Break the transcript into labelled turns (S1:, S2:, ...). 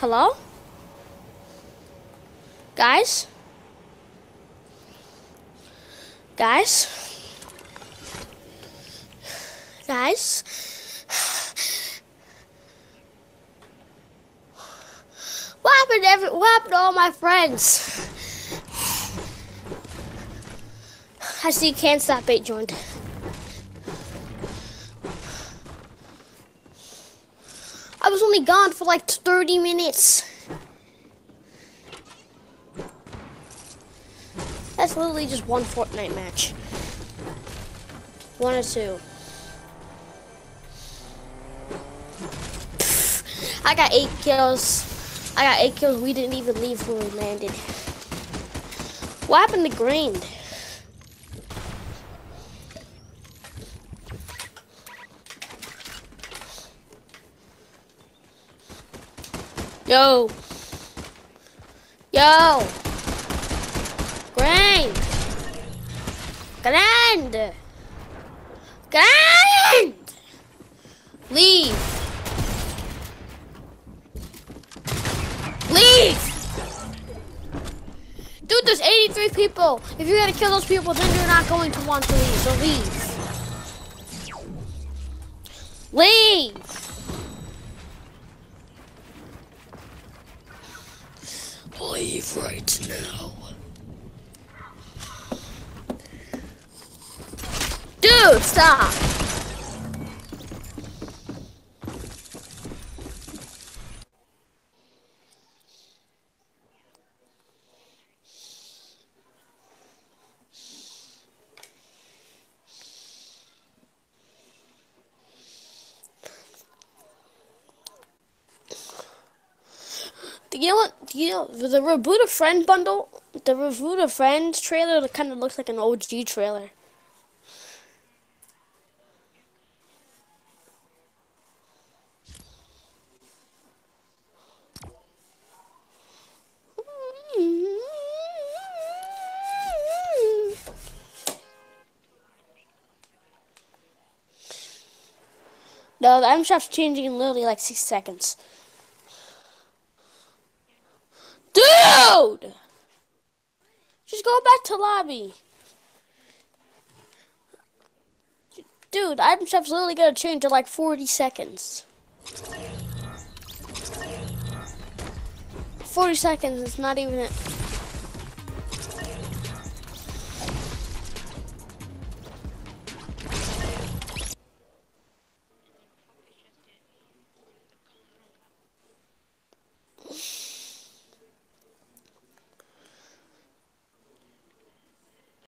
S1: Hello? Guys? Guys? Guys? What happened every, what happened to all my friends? I see Can't Stop 8 joined. I was only gone for like 30 minutes. That's literally just one Fortnite match. One or two. I got eight kills. I got eight kills. We didn't even leave when we landed. What happened to green? Yo. Yo. Grind. Grind. Grind. Leave. Leave. Dude, there's 83 people. If you're gonna kill those people, then you're not going to want to leave. So leave. Leave. Leave right now. Dude, stop! You know what? You know the Reboot a Friend bundle, the Reboot a Friends trailer kind of looks like an OG trailer. No, the item shop's changing in literally like six seconds. Dude! Just go back to lobby. Dude, shop's literally gonna change in like 40 seconds. 40 seconds, it's not even it.